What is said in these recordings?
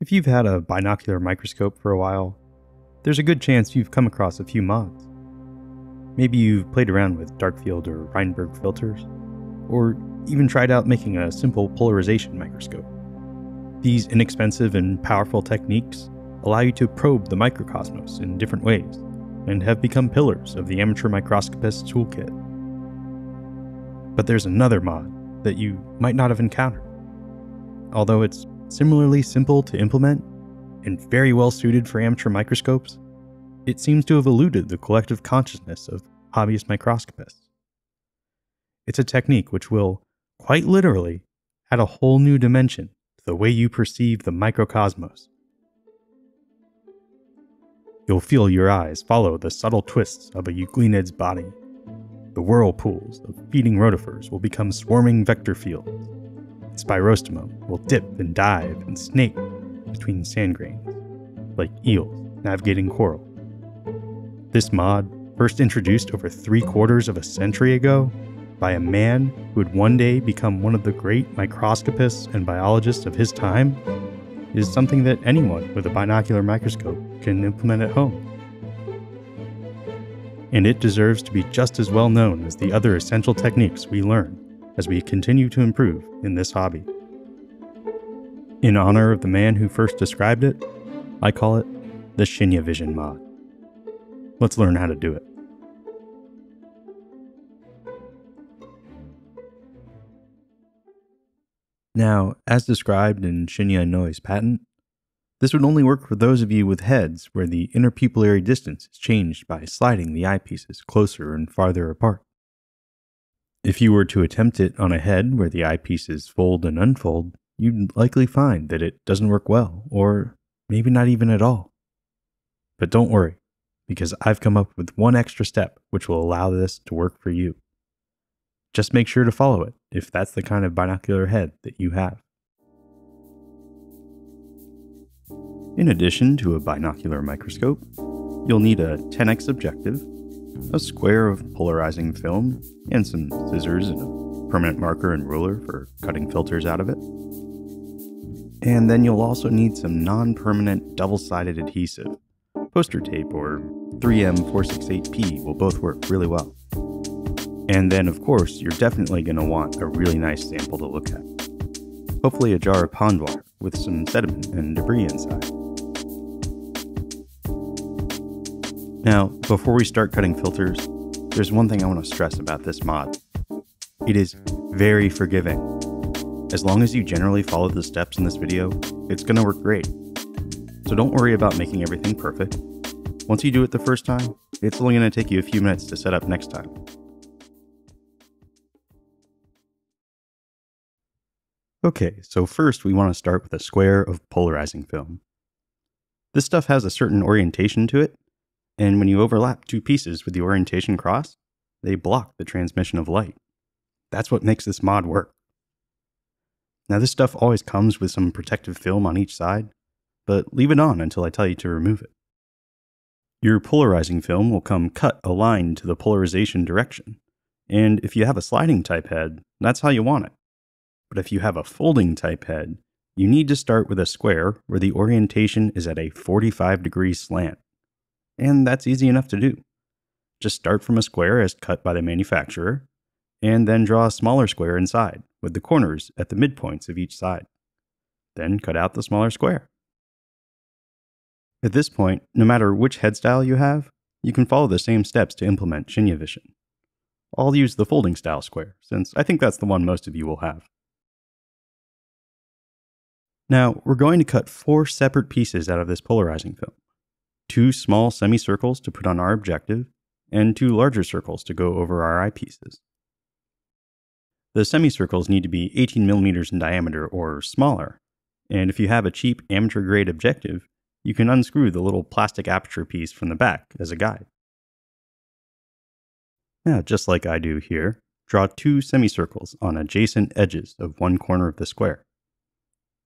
If you've had a binocular microscope for a while, there's a good chance you've come across a few mods. Maybe you've played around with Darkfield or Rheinberg filters, or even tried out making a simple polarization microscope. These inexpensive and powerful techniques allow you to probe the microcosmos in different ways and have become pillars of the amateur microscopist's toolkit. But there's another mod that you might not have encountered. Although it's similarly simple to implement and very well suited for amateur microscopes, it seems to have eluded the collective consciousness of hobbyist microscopists. It's a technique which will, quite literally, add a whole new dimension to the way you perceive the microcosmos. You'll feel your eyes follow the subtle twists of a Euglenids body. The whirlpools of feeding rotifers will become swarming vector fields. Spirostomum will dip and dive and snake between sand grains, like eels navigating coral. This mod, first introduced over three quarters of a century ago by a man who would one day become one of the great microscopists and biologists of his time, is something that anyone with a binocular microscope can implement at home. And it deserves to be just as well known as the other essential techniques we learn as we continue to improve in this hobby. In honor of the man who first described it, I call it the Shinya Vision mod. Let's learn how to do it. Now, as described in Shinya Inoue's patent, this would only work for those of you with heads where the interpupillary distance is changed by sliding the eyepieces closer and farther apart. If you were to attempt it on a head where the eyepieces fold and unfold, you'd likely find that it doesn't work well, or maybe not even at all. But don't worry, because I've come up with one extra step which will allow this to work for you. Just make sure to follow it if that's the kind of binocular head that you have. In addition to a binocular microscope, you'll need a 10x objective, a square of polarizing film, and some scissors and a permanent marker and ruler for cutting filters out of it. And then you'll also need some non permanent double sided adhesive. Poster tape or 3M468P will both work really well. And then, of course, you're definitely going to want a really nice sample to look at. Hopefully, a jar of pond water with some sediment and debris inside. Now, before we start cutting filters, there's one thing I want to stress about this mod. It is very forgiving. As long as you generally follow the steps in this video, it's going to work great. So don't worry about making everything perfect. Once you do it the first time, it's only going to take you a few minutes to set up next time. Okay, so first we want to start with a square of polarizing film. This stuff has a certain orientation to it, and when you overlap two pieces with the orientation cross, they block the transmission of light. That's what makes this mod work. Now this stuff always comes with some protective film on each side, but leave it on until I tell you to remove it. Your polarizing film will come cut aligned to the polarization direction, and if you have a sliding type head, that's how you want it. But if you have a folding type head, you need to start with a square where the orientation is at a 45 degree slant. And that's easy enough to do. Just start from a square as cut by the manufacturer, and then draw a smaller square inside, with the corners at the midpoints of each side. Then cut out the smaller square. At this point, no matter which head style you have, you can follow the same steps to implement Shinya Vision. I'll use the folding style square, since I think that's the one most of you will have. Now, we're going to cut four separate pieces out of this polarizing film. Two small semicircles to put on our objective, and two larger circles to go over our eyepieces. The semicircles need to be 18 millimeters in diameter or smaller, and if you have a cheap amateur grade objective, you can unscrew the little plastic aperture piece from the back as a guide. Now, just like I do here, draw two semicircles on adjacent edges of one corner of the square.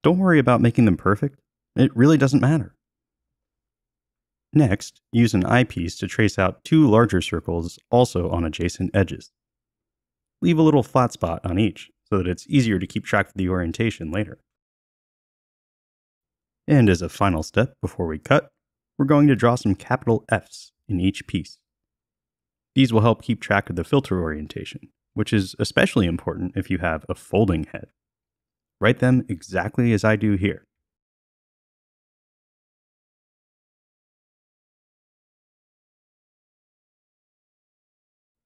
Don't worry about making them perfect. It really doesn't matter. Next, use an eyepiece to trace out two larger circles also on adjacent edges. Leave a little flat spot on each so that it's easier to keep track of the orientation later. And as a final step before we cut, we're going to draw some capital Fs in each piece. These will help keep track of the filter orientation, which is especially important if you have a folding head. Write them exactly as I do here.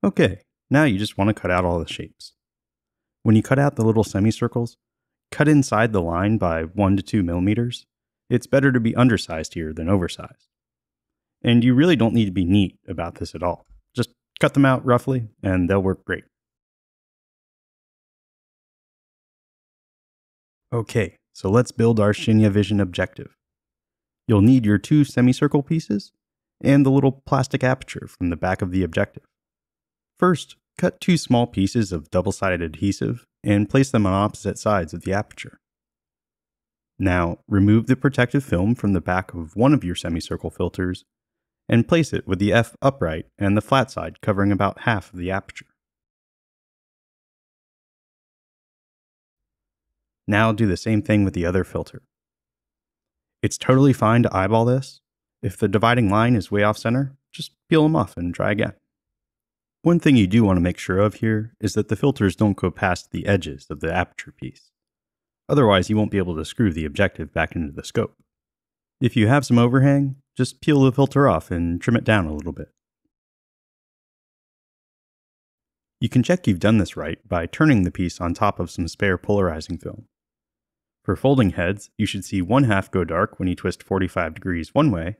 Okay, now you just want to cut out all the shapes. When you cut out the little semicircles, cut inside the line by 1 to 2 millimeters. It's better to be undersized here than oversized. And you really don't need to be neat about this at all. Just cut them out roughly, and they'll work great. Okay, so let's build our Shinya Vision objective. You'll need your two semicircle pieces and the little plastic aperture from the back of the objective. First, cut two small pieces of double-sided adhesive and place them on opposite sides of the aperture. Now, remove the protective film from the back of one of your semicircle filters and place it with the F upright and the flat side covering about half of the aperture. Now do the same thing with the other filter. It's totally fine to eyeball this. If the dividing line is way off center, just peel them off and try again. One thing you do want to make sure of here is that the filters don't go past the edges of the aperture piece. Otherwise, you won't be able to screw the objective back into the scope. If you have some overhang, just peel the filter off and trim it down a little bit. You can check you've done this right by turning the piece on top of some spare polarizing film. For folding heads, you should see one half go dark when you twist 45 degrees one way,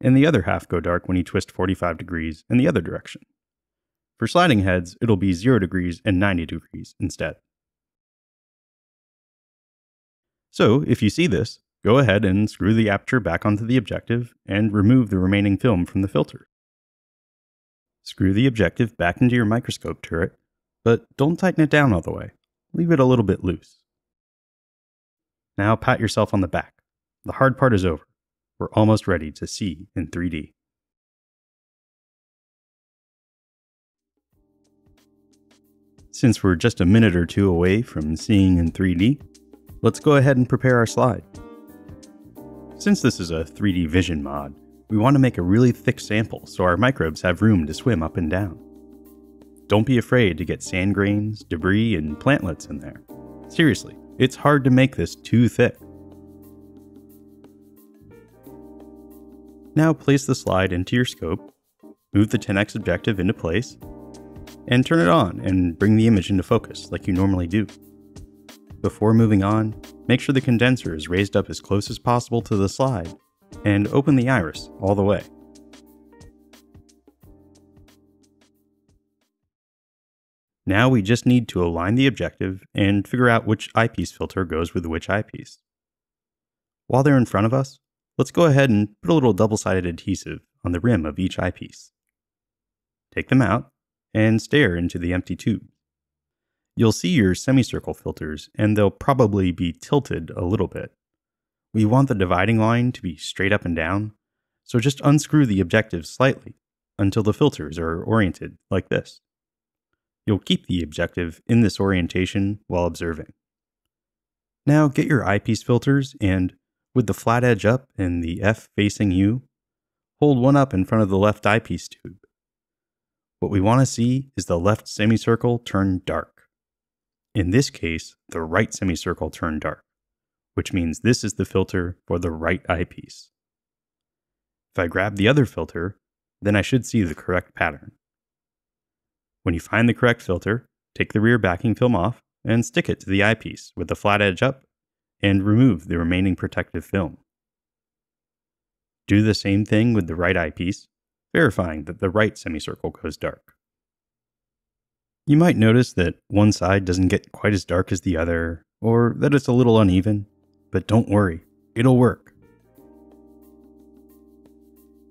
and the other half go dark when you twist 45 degrees in the other direction. For sliding heads, it'll be 0 degrees and 90 degrees instead. So, if you see this, go ahead and screw the aperture back onto the objective and remove the remaining film from the filter. Screw the objective back into your microscope turret, but don't tighten it down all the way. Leave it a little bit loose. Now pat yourself on the back. The hard part is over. We're almost ready to see in 3D. Since we're just a minute or two away from seeing in 3D, let's go ahead and prepare our slide. Since this is a 3D vision mod, we want to make a really thick sample so our microbes have room to swim up and down. Don't be afraid to get sand grains, debris, and plantlets in there. Seriously, it's hard to make this too thick. Now place the slide into your scope, move the 10x objective into place, and turn it on and bring the image into focus like you normally do. Before moving on, make sure the condenser is raised up as close as possible to the slide and open the iris all the way. Now we just need to align the objective and figure out which eyepiece filter goes with which eyepiece. While they're in front of us, let's go ahead and put a little double-sided adhesive on the rim of each eyepiece. Take them out and stare into the empty tube. You'll see your semicircle filters, and they'll probably be tilted a little bit. We want the dividing line to be straight up and down, so just unscrew the objective slightly until the filters are oriented like this. You'll keep the objective in this orientation while observing. Now get your eyepiece filters and, with the flat edge up and the F facing you, hold one up in front of the left eyepiece tube what we want to see is the left semicircle turn dark. In this case, the right semicircle turn dark, which means this is the filter for the right eyepiece. If I grab the other filter, then I should see the correct pattern. When you find the correct filter, take the rear backing film off and stick it to the eyepiece with the flat edge up and remove the remaining protective film. Do the same thing with the right eyepiece verifying that the right semicircle goes dark. You might notice that one side doesn't get quite as dark as the other, or that it's a little uneven, but don't worry, it'll work.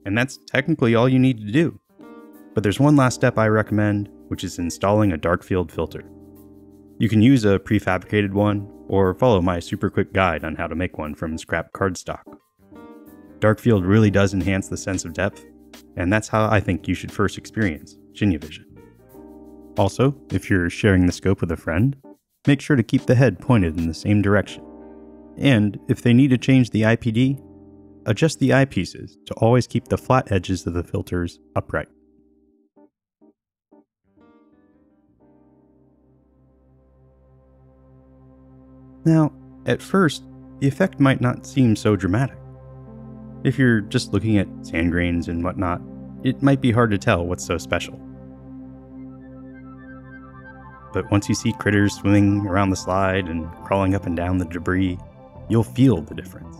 And that's technically all you need to do. But there's one last step I recommend, which is installing a dark field filter. You can use a prefabricated one, or follow my super quick guide on how to make one from scrap cardstock. Dark field really does enhance the sense of depth, and that's how I think you should first experience Shinya Vision. Also, if you're sharing the scope with a friend, make sure to keep the head pointed in the same direction. And if they need to change the IPD, adjust the eyepieces to always keep the flat edges of the filters upright. Now, at first, the effect might not seem so dramatic. If you're just looking at sand grains and whatnot, it might be hard to tell what's so special. But once you see critters swimming around the slide and crawling up and down the debris, you'll feel the difference.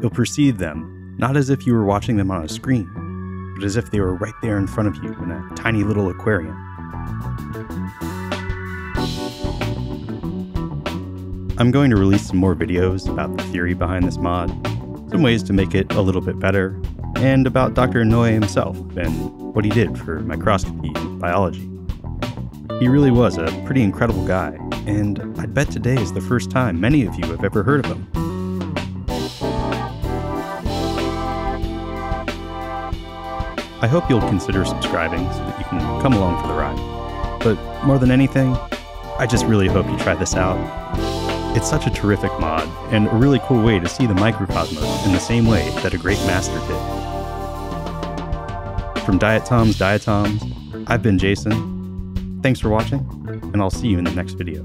You'll perceive them not as if you were watching them on a screen, but as if they were right there in front of you in a tiny little aquarium. I'm going to release some more videos about the theory behind this mod, some ways to make it a little bit better, and about Dr. Inoue himself and what he did for microscopy and biology. He really was a pretty incredible guy, and I bet today is the first time many of you have ever heard of him. I hope you'll consider subscribing so that you can come along for the ride. But more than anything, I just really hope you try this out. It's such a terrific mod, and a really cool way to see the microcosmos in the same way that a great master did. From Diet Tom's Diatoms, I've been Jason. Thanks for watching, and I'll see you in the next video.